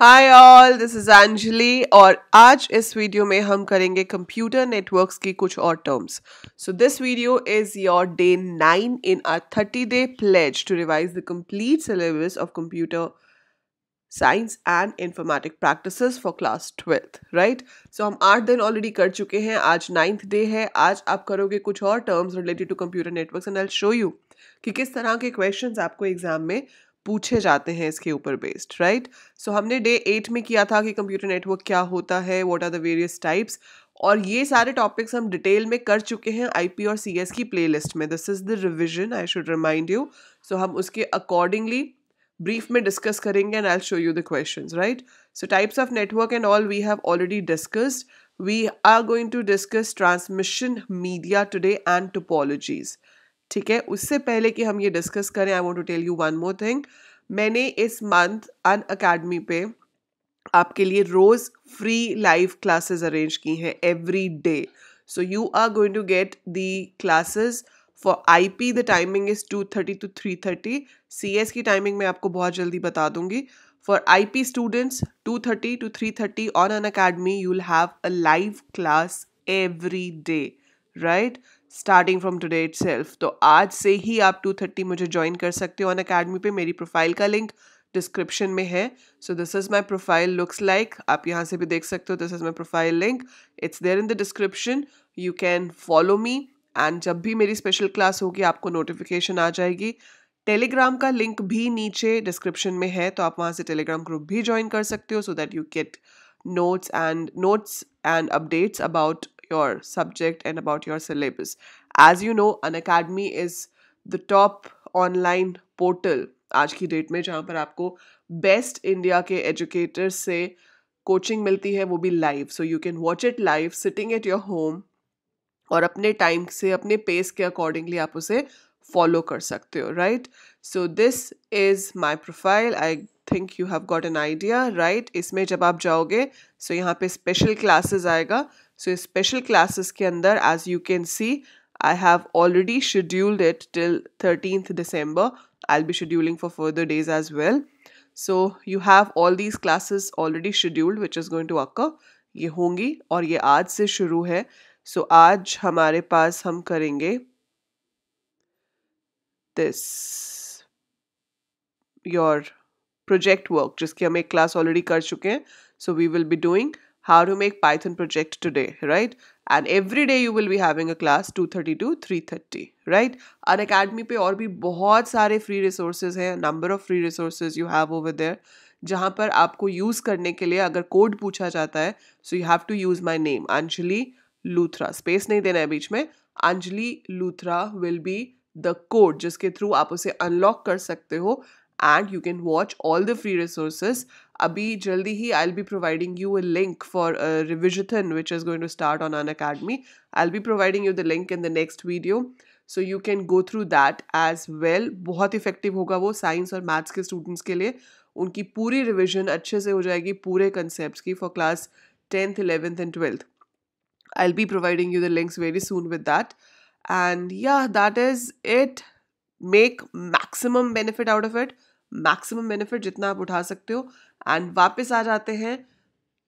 Hi all this is Anjali और आज इस वीडियो में हम करेंगे कंप्यूटर नेटवर्क्स की कुछ और terms so this video is your day nine in our thirty day pledge to revise the complete syllabus of computer science and informatic practices for class twelfth right so हम आठ दिन already कर चुके हैं, आज नाइन्थ डे है, आज आप करोगे कुछ और terms related to computer networks and I show you कि किस तरह के क्वेश्चंस आपको एग्ज़ाम में पूछे जाते हैं इसके ऊपर बेस्ड राइट सो हमने डे एट में किया था कि कंप्यूटर नेटवर्क क्या होता है what are the various types और ये सारे टॉपिक्स हम डिटेल में कर चुके हैं आईपी और सीएस की प्लेलिस्ट में। This is the revision I should remind you so हम उसके अकॉर्डिंगली ब्रीफ में डिस्कस करेंगे and I show you the questions right so types of network and all we have already discussed we are going to discuss transmission media today and topologies. ठीक है? उससे पहले कि हम ये डिस्कस करें I want to tell you one more thing मैंने इस मंथ अन अकेडमी पे आपके लिए रोज़ फ्री लाइव क्लासेस अरेंज की हैं every day so you are going to get the classes for I P the timing is two thirty to three thirty C S की timing मैं आपको बहुत जल्दी बता दूँगी. For I P students two thirty to three thirty on Unacademy you will have a live class every day right starting from today it तो आज से ही आप टू थर्टी मुझे ज्वाइन कर सकते हो ऑन अकेडमी पे। मेरी प्रोफ़ाइल का लिंक डिस्क्रिप्शन में है। So this is my profile looks like आप यहाँ से भी देख सकते हो this is my profile link it's there in the description you can follow me and जब भी मेरी स्पेशल क्लास होगी, आपको नोटिफिकेशन आ जाएगी। टेलीग्राम का लिंक भी नीचे डिस्क्रिप्शन में है। तो आप वहाँ से टेलीग्राम ग्रुप भी ज्वाइन कर सकते हो। So that you get notes and notes and updates about your subject and about your syllabus. As you know, an academy is the top online portal आज की डेट में जहाँ पर आपको बेस्ट इंडिया के एजुकेटर्स से कोचिंग मिलती है वो भी live so you can watch it live sitting at your home और अपने टाइम से अपने पेस के अकॉर्डिंगली आप उसे फॉलो कर सकते हो right so this is my profile I think you have got an idea right इसमें जब आप जाओगे सो so यहाँ पे स्पेशल क्लासेस आएगा। सो so स्पेशल क्लासेस के अंदर as you can see I have already scheduled it till thirteenth December I'll be scheduling for further days as well so you have all these classes already scheduled which is going to occur ये होंगी और ये आज से शुरू है। So so आज हमारे पास हम करेंगे दिस योर प्रोजेक्ट वर्क, जिसकी हम एक क्लास ऑलरेडी कर चुके हैं so we will be doing how to make Python project today right and every day you will be having a class two thirty to three thirty right Unacademy पे और भी बहुत सारे फ्री रिसोर्सेज हैं number of free resources you have over there जहाँ पर आपको use करने के लिए अगर कोड पूछा जाता है so you have to use my name Anjali Luthra space नहीं देना है बीच में Anjali Luthra will be the code जिसके थ्रू आप उसे अनलॉक कर सकते हो and you can watch all the free resources abhi jaldi hi i'll be providing you a link for a revision which is going to start on an academy i'll be providing you the link in the next video so you can go through that as well बहुत effective होगा वो science और maths के students के लिए उनकी पूरी revision अच्छे से हो जाएगी पूरे कंसेप्ट की for class tenth eleventh and twelfth I'll be providing you the links very soon with that. And yeah, that is it. Make maximum benefit out of it. maximum benefit जितना आप उठा सकते हो। एंड वापस आ जाते हैं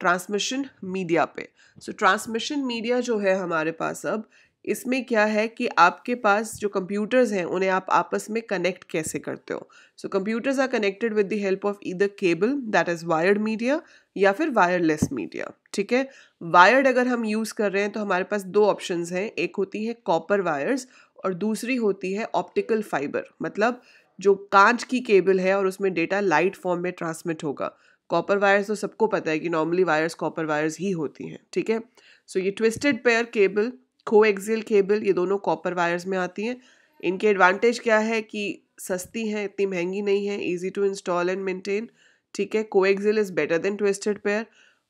transmission media पे। सो transmission media जो है हमारे पास अब, इसमें क्या है कि आपके पास जो कंप्यूटर्स हैं, उन्हें आप आपस में कनेक्ट कैसे करते हो? So computers are connected with the help of either cable, that is wired media, या फिर वायरलेस मीडिया, ठीक है? वायर्ड अगर हम यूज़ कर रहे हैं तो हमारे पास दो ऑप्शन हैं। एक होती है कॉपर वायर्स, और दूसरी होती है ऑप्टिकल फाइबर मतलब जो कांच की केबल है और उसमें डेटा लाइट फॉर्म में ट्रांसमिट होगा। कॉपर वायर्स तो सबको पता है कि नॉर्मली वायर्स कॉपर वायर्स ही होती हैं ठीक है? सो so, ये twisted pair cable axial cable ये दोनों कॉपर वायर्स में आती हैं। इनके एडवांटेज क्या है कि सस्ती हैं इतनी महँगी नहीं है easy to install and maintain ठीक है? Coaxial is better than twisted pair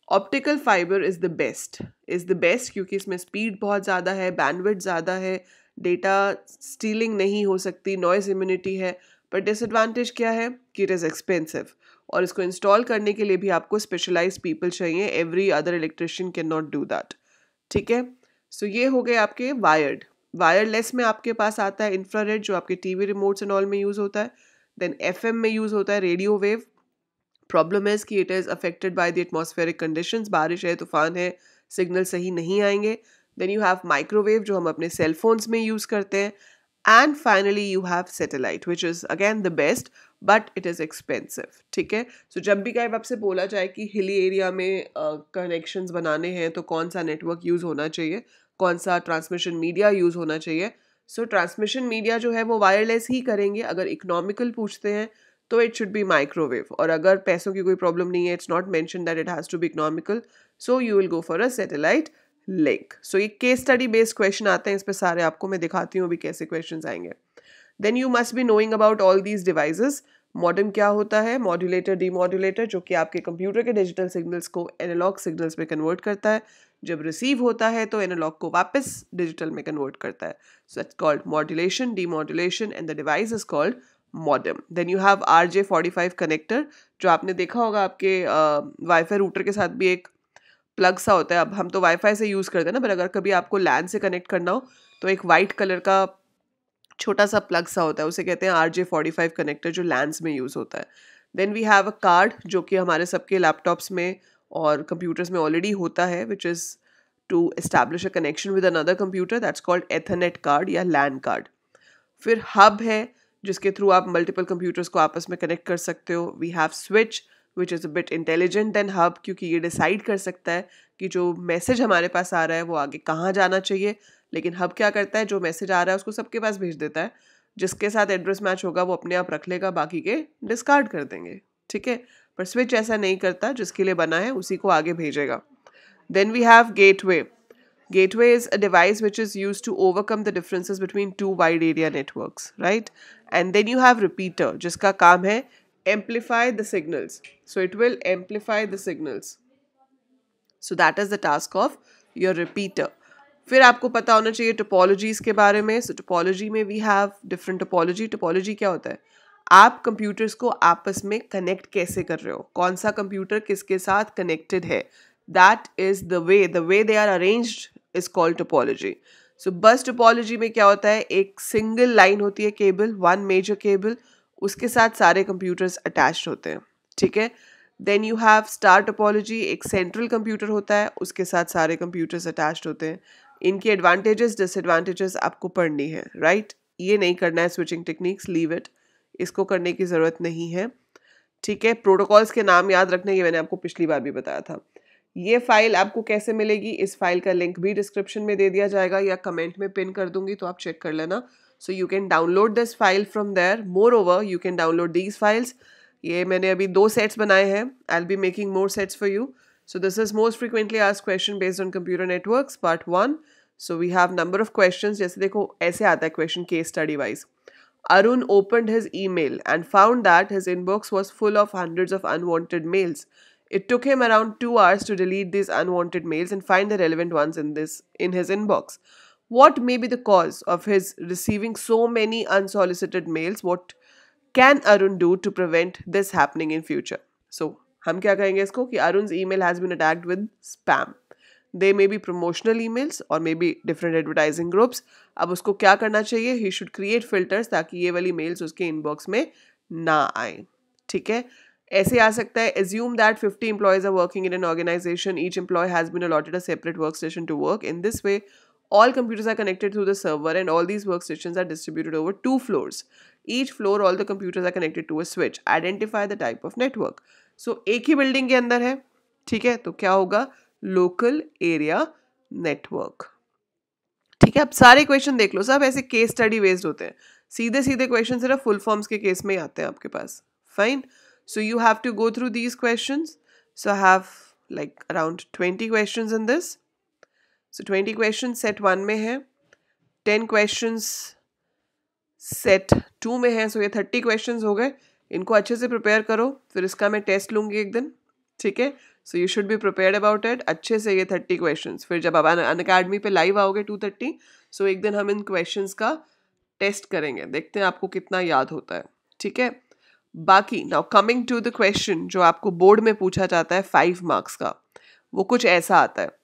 optical fibre is the best is the best क्योंकि इसमें स्पीड बहुत ज़्यादा है बैंडविड ज़्यादा है डेटा स्टीलिंग नहीं हो सकती नॉइज़ इम्यूनिटी है। पर डिसएडवांटेज क्या है? कि इट इज़ एक्सपेंसिव और इसको इंस्टॉल करने के लिए भी आपको स्पेशलाइज पीपल चाहिए। Every other electrician can not do that ठीक है? सो ये हो गए आपके वायर्ड वायरलेस में आपके पास आता है इंफ्रारेड जो आपके टीवी रिमोट्स एंड ऑल में यूज़ होता है। देन एफ़ में यूज़ होता है रेडियो वेव प्रॉब्लम इज़ कि it is affected by the atmospheric conditions बारिश है, तूफ़ान है सिग्नल सही नहीं आएँगे। देन यू हैव माइक्रोवेव जो हम अपने सेल फोन्स में यूज़ करते हैं। And finally you have satellite which is again the best but it is expensive ठीक है? सो जब भी कहीं आपसे बोला जाए कि हिली एरिया में कनेक्शन uh, बनाने हैं तो कौन सा नेटवर्क यूज़ होना चाहिए? कौन सा ट्रांसमिशन मीडिया यूज़ होना चाहिए? सो ट्रांसमिशन मीडिया जो है वो वायरलेस ही करेंगे। अगर इकोनॉमिकल पूछते हैं तो इट शुड बी माइक्रोवेव और अगर पैसों की कोई प्रॉब्लम नहीं है it's not mention that it has to be economical so you will go for a satellite link so ये केस स्टडी बेस्ड क्वेश्चन आते हैं, इस पर सारे आपको मैं दिखाती हूँ अभी कैसे क्वेश्चन आएँगे। Then you must be knowing about all these devices modem क्या होता है? मॉड्यूलेटर डीमॉड्यूलेटर जो कि आपके कंप्यूटर के डिजिटल सिग्नल्स को एनालॉग सिग्नल्स में कन्वर्ट करता है। जब रिसीव होता है तो एनालॉग को वापस डिजिटल में कन्वर्ट करता है। So it's called modulation demodulation and the device is called modem then you have R J forty five connector जो आपने देखा होगा आपके वाईफाई रूटर के साथ भी एक प्लग सा होता है, अब हम तो वाईफाई से यूज़ करते हैं ना पर अगर कभी आपको लैन से कनेक्ट करना हो तो एक वाइट कलर का छोटा सा प्लग सा होता है, उसे कहते हैं R J forty five connector जो लैंड्स में यूज़ होता है। Then we have a card जो कि हमारे सबके लैपटॉप्स में और कंप्यूटर्स में ऑलरेडी होता है which is to establish a connection with another computer that's called Ethernet card या लैंड कार्ड फिर हब है, जिसके थ्रू आप मल्टीपल कंप्यूटर्स को आपस में कनेक्ट कर सकते हो। We have switch which is a bit intelligent and hub क्योंकि ये डिसाइड कर सकता है कि जो मैसेज हमारे पास आ रहा है वो आगे कहाँ जाना चाहिए। लेकिन हब क्या करता है? जो मैसेज आ रहा है उसको सबके पास भेज देता है। जिसके साथ एड्रेस मैच होगा वो अपने आप रख लेगा, बाकी के डिस्कार्ड कर देंगे। ठीक है? पर स्विच ऐसा नहीं करता, जिसके लिए बना है, उसी को आगे भेजेगा। Then we have gateway gateway is a device which is used to overcome the differences between two wide area networks, right? And then you have repeater, जिसका काम hai amplify the signals. So, it will amplify the signals. So, that is the task of your repeater. फिर आपको पता होना चाहिए topologies के बारे में. सो टोपोलॉजी में we have different topology topology क्या होता है? आप कंप्यूटर्स को आपस में कनेक्ट कैसे कर रहे हो? कौन सा कंप्यूटर किसके साथ कनेक्टेड है? That is the way the way they are arranged is called topology so bus topology में क्या होता है? एक सिंगल लाइन होती है केबल वन मेजर केबल उसके साथ सारे कंप्यूटर्स अटैच होते हैं, ठीक है? Then you have star topology एक सेंट्रल कंप्यूटर होता है, उसके साथ सारे कंप्यूटर्स अटैच होते हैं। इनकी एडवांटेजेस डिसएडवांटेजेस आपको पढ़नी है राइट right? ये नहीं करना है स्विचिंग टेक्निक्स लीव इट इसको करने की ज़रूरत नहीं है, ठीक है? प्रोटोकॉल्स के नाम याद रखने की मैंने आपको पिछली बार भी बताया था। ये फ़ाइल आपको कैसे मिलेगी? इस फ़ाइल का लिंक भी डिस्क्रिप्शन में दे दिया जाएगा या कमेंट में पिन कर दूँगी तो आप चेक कर लेना। So you can download this file from there moreover you can download these files ये मैंने अभी दो सेट्स बनाए हैं I be making more sets for you so this is most frequently आज question based on computer network part one so we have number of question जैसे देखो ऐसे आता है question case study wise Arun opened his email and found that his inbox was full of hundreds of unwanted mails. It took him around two hours to delete these unwanted mails and find the relevant ones in this in his inbox. What may be the cause of his receiving so many unsolicited mails? What can Arun do to prevent this happening in future? So, हम क्या कहेंगे इसको कि Arun's email has been attacked with spam. They may be promotional emails or maybe different advertising groups. अब उसको क्या करना चाहिए He should create filters ताकि ये वाली mails उसके inbox में ना आए ठीक है ऐसे आ सकता है assume that 50 employees are working in an organization each employee has been allotted a separate workstation to work in this way all computers are connected through the server and all these workstations are distributed over two floors each floor all the computers are connected to a switch identify the type of network so एक ही building के अंदर है ठीक है तो क्या होगा local area network ठीक है अब सारे क्वेश्चन देख लो सब ऐसे केस स्टडी बेस्ड होते हैं सीधे सीधे क्वेश्चन सिर्फ़ फुल फॉर्म्स के केस में ही आते हैं आपके पास fine So you have to go through these questions. So I have like around 20 questions in So 20 questions set 1 में है. टेन क्वेश्चन सेट टू में है. So, ये थर्टी क्वेश्चन हो गए. इनको अच्छे से प्रिपेयर करो. फिर इसका मैं टेस्ट लूँगी एक दिन. ठीक है? So you should be prepare about it अच्छे से ये थर्टी क्वेश्चन फिर जब आप अन अकेडमी पर लाइव आओगे टू थर्टी सो एक दिन हम इन क्वेश्चन का टेस्ट करेंगे. देखते हैं आपको कितना याद होता है. ठीक है? बाकी now coming to the question जो आपको बोर्ड में पूछा जाता है फाइव मार्क्स का, वो कुछ ऐसा आता है.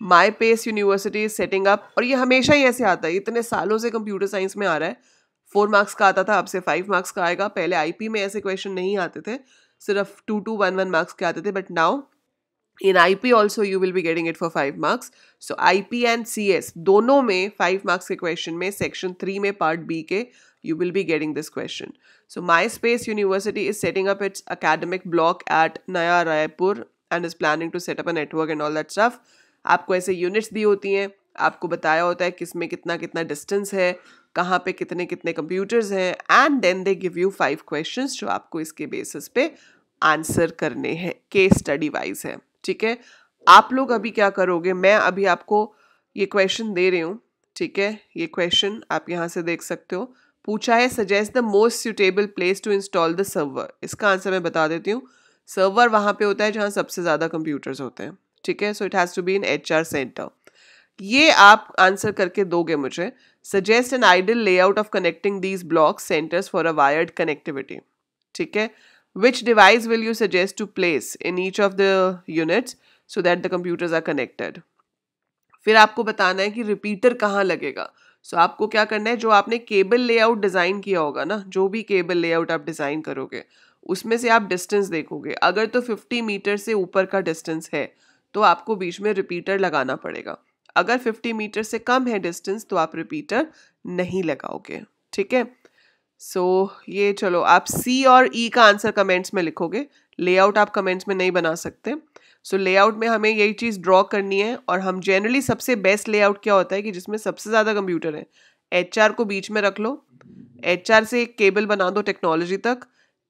My pace university is setting up और ये हमेशा ही ऐसे आता है, इतने सालों से कंप्यूटर साइंस में आ रहा है फोर मार्क्स का आता था, अब से फाइव मार्क्स का आएगा पहले आईपी में ऐसे क्वेश्चन नहीं आते थे, सिर्फ़ two two one one marks के आते थे but now in I P also you will be getting it for five marks so I P and C S दोनों में फाइव मार्क्स के क्वेश्चन में सेक्शन थ्री में पार्ट बी के, you will be getting this question. So MySpace University is setting up its academic block at Naya Raipur and is planning to set up a network and all that stuff. आपको ऐसे units दी होती हैं, आपको बताया होता है किसमें कितना कितना डिस्टेंस है, कहाँ पे कितने कितने कंप्यूटर्स हैं and then they give you five question जो आपको इसके बेसिस पे आंसर करने हैं केस स्टडी वाइज है, ठीक है? आप लोग अभी क्या करोगे? मैं अभी आपको ये क्वेश्चन दे रही हूँ, ठीक है? ये क्वेश्चन आप यहाँ से देख सकते हो। पूछा है suggest the most suitable place to install the server इसका आंसर मैं बता देती हूँ। सर्वर वहाँ पे होता है जहाँ सबसे ज़्यादा कंप्यूटर्स होते हैं। ठीक है? So it has to be in H R centre ये आप आंसर करके दोगे मुझे suggest an ideal layout of connecting these block centres for a wired connectivity ठीक है? Which device will you suggest to place in each of the units so that the computers are connected फिर आपको बताना है कि repeater कहाँ लगेगा। सो so, आपको क्या करना है? जो आपने केबल लेआउट डिज़ाइन किया होगा ना जो भी केबल लेआउट आप डिज़ाइन करोगे उसमें से आप डिस्टेंस देखोगे। अगर तो 50 मीटर से ऊपर का डिस्टेंस है तो आपको बीच में रिपीटर लगाना पड़ेगा। अगर 50 मीटर से कम है डिस्टेंस तो आप रिपीटर नहीं लगाओगे। ठीक है? सो ये चलो आप सी और ई e का आंसर कमेंट्स में लिखोगे। लेआउट आप कमेंट्स में नहीं बना सकते। सो so, लेआउट में हमें यही चीज़ ड्रॉ करनी है और हम जनरली सबसे बेस्ट लेआउट क्या होता है कि जिसमें सबसे ज़्यादा कंप्यूटर है। एच को बीच में रख लो। एचआर से एक केबल बना दो टेक्नोलॉजी तक।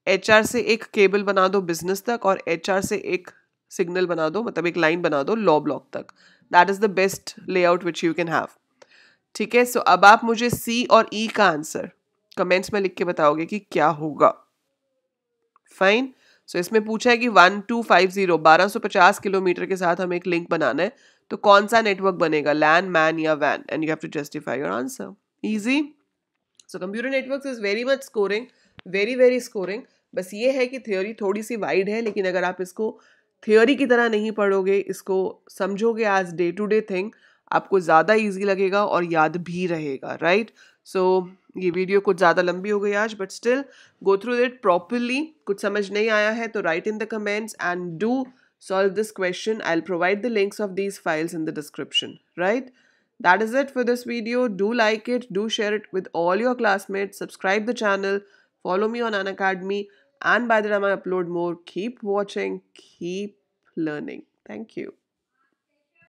एचआर से एक केबल बना दो बिज़नेस तक और एचआर से एक सिग्नल बना दो मतलब एक लाइन बना दो लॉ ब्लॉक तक। That is the best layout which you can have ठीक है? सो अब आप मुझे सी और ई e का आंसर कमेंट्स में लिख के बताओगे कि क्या होगा। फाइन सो so, इसमें पूछा है कि वन टू फाइव ज़ीरो बारह सौ पचास किलोमीटर के साथ हमें एक लिंक बनाना है तो कौन सा नेटवर्क बनेगा? लैंड मैन या van and you have to justify your answer easy so computer network is very much scoring very very scoring बस ये है कि थ्योरी थोड़ी सी वाइड है लेकिन अगर आप इसको थियोरी की तरह नहीं पढ़ोगे, इसको समझोगे as day to day thing आपको ज़्यादा ईजी लगेगा और याद भी रहेगा राइट सो ये वीडियो कुछ ज़्यादा लंबी हो गई आज but still go through it properly कुछ समझ नहीं आया है तो write in the comments and do solve this question I'll provide the links of these files in the description right that is it for this video do like it do share it with all your classmate subscribe the channel follow me on Unacademy and by the time i upload more keep watching keep learning. Thank you